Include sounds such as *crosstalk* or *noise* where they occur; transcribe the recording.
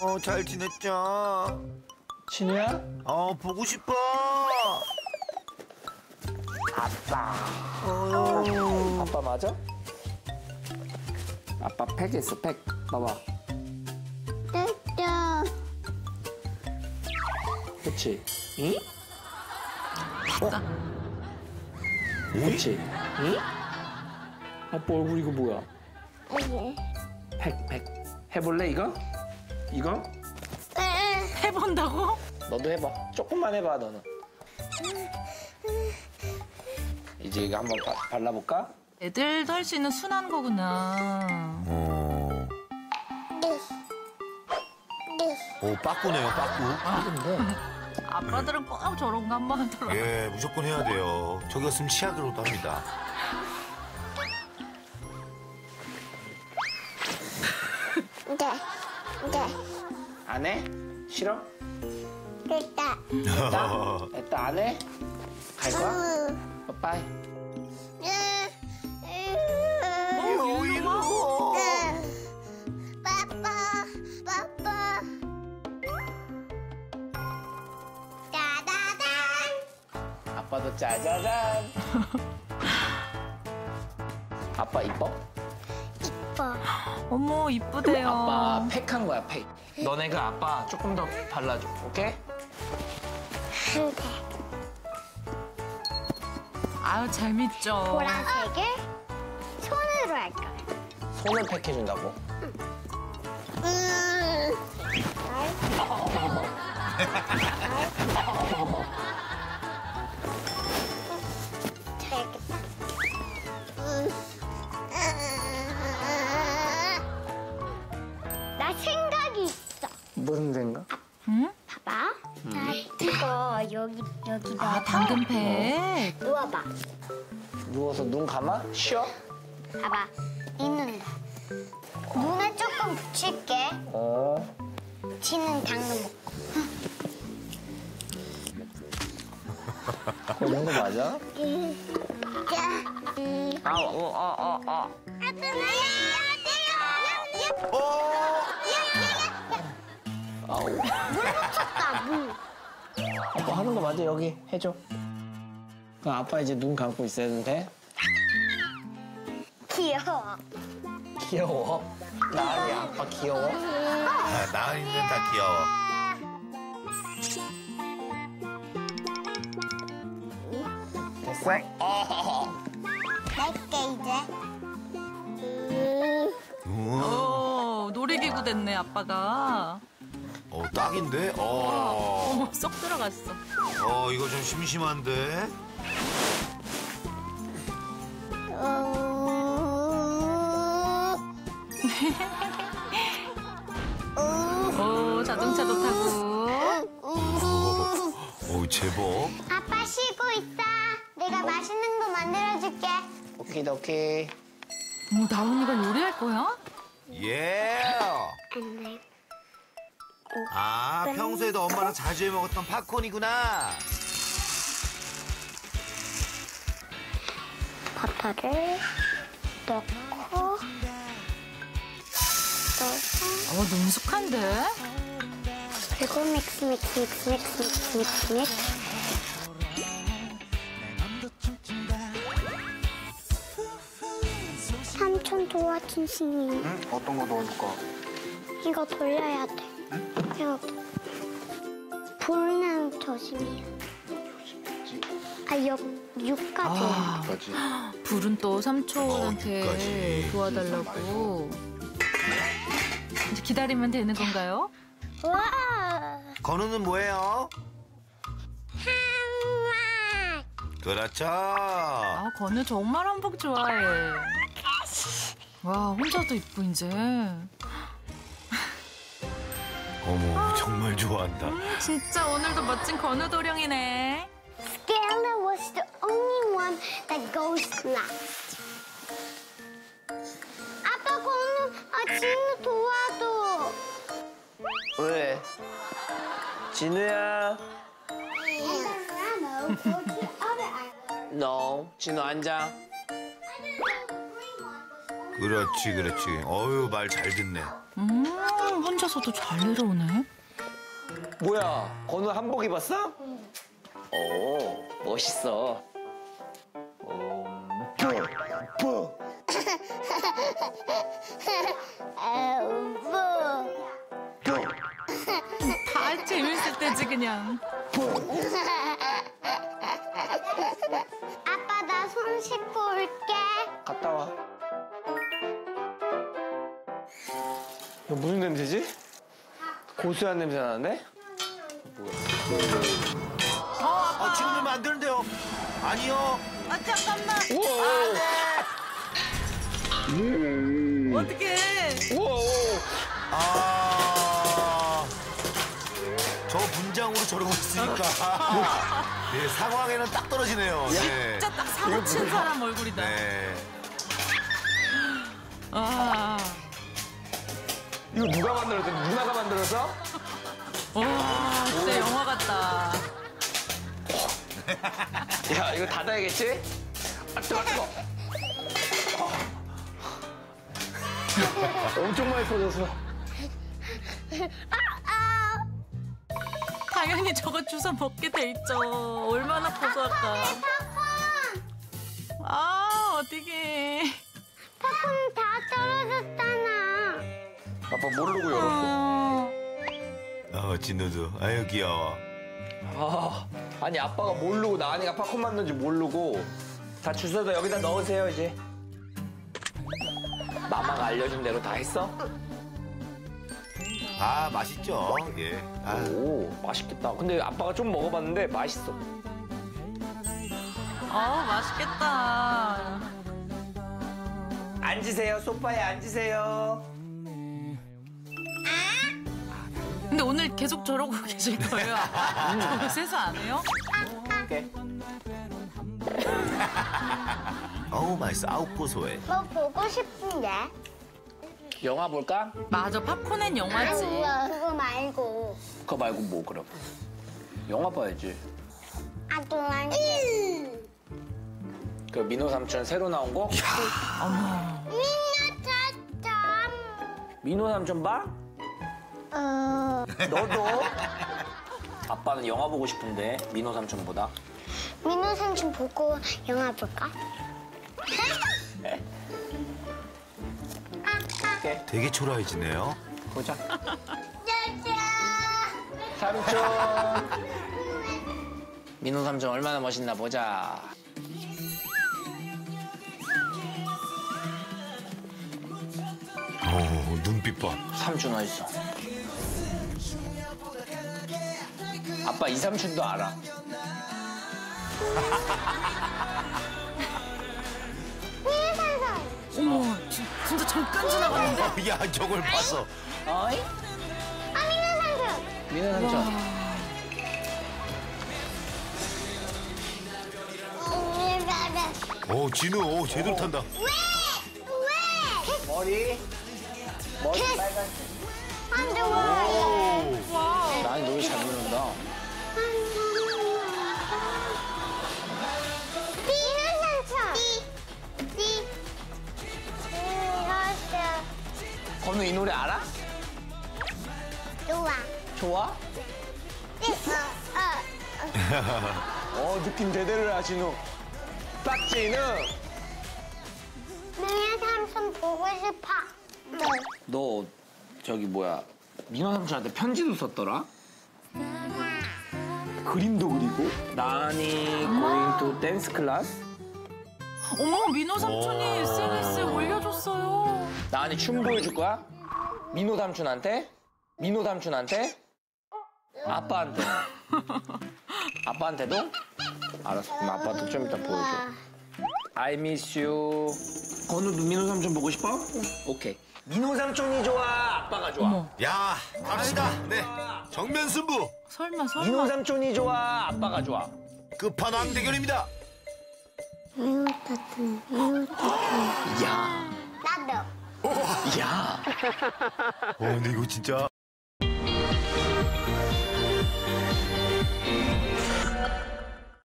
어, 잘 지냈죠? 진우야? 어, 보고 싶어. 아빠 맞아? 아빠 팩 있어 팩 봐봐 뚜뚜. 그치? 응? 어? 그치? 응? 아빠 얼굴 이거 뭐야? 팩, 팩. 해볼래, 이거? 이거? 해본다고? 너도 해봐. 조금만 해봐, 너는. 이제 이거 한번 바- 발라볼까? 애들도 할 수 있는 순한 거구나. 어. 오, 빠꾸네요, 빠꾸. 근데 아빠들은 꼭 저런 거 한번 하더라. 예, 무조건 해야 돼요. 저기 갔으면 치약으로도 합니다. 네. 네. 안 해? 싫어? 됐다. 됐다? *laughs* 됐다, 안 해? 갈 거야? 음. 빠이. 빠빠, 빠빠. 따다단. 아빠도 짜자잔. *laughs* 아빠 이뻐? 이뻐. 어머 이쁘대요. 아빠 팩한 거야, 팩. 너네가 아빠 조금 더 발라줘, 오케이? 한 대. 아유 재밌죠. 보라색을 손으로 할 거야. 손을 팩해준다고. 음. 잘겠 여기 여기다 아 당근팩. 누워봐. 누워서 눈 감아? 쉬어? 봐봐. 이 눈. 눈에 조금 붙일게. 어. 지는 당근 먹고. 그거 이런 거 맞아? 자, 음. 아, 어, 어, 어, 어. 아우. 하는 거 맞아, 여기. 해줘. 그럼 아빠 이제 눈 감고 있어야 돼? 귀여워. 귀여워. 나은이 아빠 귀여워? 아, 나은이는 다 귀여워. 됐어? 낼게 이제. 음. 음, 오 놀이기구 됐네 아빠가. 어, 딱인데? 어, 어머 쏙 들어갔어. 어, 이거 좀 심심한데? 오 자동차도 타고. 오, 제법. 아빠 쉬고 있어. 내가 맛있는 거 만들어줄게. 오케이, 오케이. 어머 나은이가 요리할 거야? 예! 안 돼. 아, 평소에도 엄마랑 자주 해 먹었던 팝콘이구나. 버터를 넣고 넣어서 어 능숙한데? 그리고 믹스 믹스 믹스 믹스 믹스 믹스 믹스. 삼촌 도와주시니 응? 어떤 거 넣어줄까? 이거 돌려야 돼. 불는 조심해야 돼. 아, 육, 육까지. 아 그지 불은 또 어, 삼촌한테 육까지. 도와달라고. 이제 기다리면 되는 건가요? 와! 건우는 뭐예요? 한마! 그렇죠. 아 건우 정말 한복 좋아해. 와 혼자도 입고 이제. 어머, 정말 좋아한다. 진짜 오늘도 멋진 건우 도령이네. Scalar was the only one that goes last. 아빠 건우, 아 진우 도와줘. 왜? 진우야. No. 진우 앉아. 그렇지, 그렇지. 어유, 말 잘 듣네. 음, 혼자서도 잘 내려오네. 뭐야? 건우 한복 입었어? 오, 멋있어. 어, 뽀, 뽀. 다 재밌을 때지 그냥. 아빠 나 손 씻고 올게. 갔다 와. 이거 무슨 냄새지? 고소한 냄새 나는데? 아, 지금 넣으면 안 되는데요. 아니요. 아 잠깐만. 우와. 어떡해. 우와. 아. 저 분장으로 저러고 있으니까. 네, *laughs* 상황에는 딱 떨어지네요. 네. 진짜 딱 사고 친 사람 얼굴이다. 네. 아, 이거 누가 만들었어? 누나가 만들었어? 와, 진짜 영화 같다. 야, 이거 닫아야겠지? 아, 뜨거, 뜨거. 엄청 많이 퍼졌어. 당연히 저거 주워 먹게 돼 있죠. 얼마나 고소할까. 아, 어떡해. 아빠 모르고 열었어. 어, 어, 진우도. 아유, 귀여워. 아, 아니 아빠가 모르고 나은이가 팝콘 만든지 모르고 다 주워서 여기다 넣으세요 이제. 마마가 알려준 대로 다 했어? 아, 맛있죠. 예. 아, 오, 맛있겠다. 근데 아빠가 좀 먹어봤는데 맛있어. 아, 맛있겠다. 앉으세요. 소파에 앉으세요. 근데 오늘 계속 저러고 *laughs* 계실 거예요? 저거 세수 안 해요? 오케이. *laughs* 어우, 맛있어. 아우, 고소해. 뭐 보고 싶은데? 영화 볼까? 맞아, 팝콘엔 영화지. 그거 말고. 그거 말고 뭐 그럼? 영화 봐야지. 아동한테. 그 민호 삼촌 새로 나온 거? 어머. 민나 민호 삼촌 봐? 어. 너도? 아빠는 영화 보고 싶은데 민호 삼촌보다. 민호 삼촌 보고 영화 볼까? 오케이. 되게 초라해지네요. 보자. 삼촌. 민호 삼촌 얼마나 멋있나 보자. 어, 눈빛 봐. 삼촌 어딨어? 아빠 이 삼촌도 알아. *laughs* 어머, 지- 진짜 잠깐 지나갔는데? 어, 야, 저걸 봤어. 어이? 아 민호 삼촌. 민호 삼촌. 민호 삼촌. 오, 진우, 오, 제대로 탄다. 왜? 왜? 머리. 머리 빨간. 난 노래 잘 부른다. 건우 이 알아? 좋아. 좋아? 띠. 어. 어. 어 느낌 제대로 하시노. 빡진우. 민호 삼촌 보고 싶어. 네. 너 저기 뭐야 민호 삼촌한테 편지도 썼더라? 그림도 그리고 나니 going to dance class 어머, 민호 삼촌이 와. SNS에 올려줬어요. 나니 춤 보여줄 거야? 민호 삼촌한테? 민호 삼촌한테? 아빠한테 아빠한테도? 알았어 그럼 아빠한테 좀 이따 보여줘 I miss you 건우도 민호 삼촌 보고 싶어? 오케이 민호 삼촌이 좋아 아빠가 좋아 어머, 야, 갑시다. 네. 정면 승부. 설마, 설마. 민호 삼촌이 좋아 아빠가 좋아 끝판왕 대결입니다. 민호 삼촌. 민호 삼촌. 야 나도. 야. 어, 근데 이거 진짜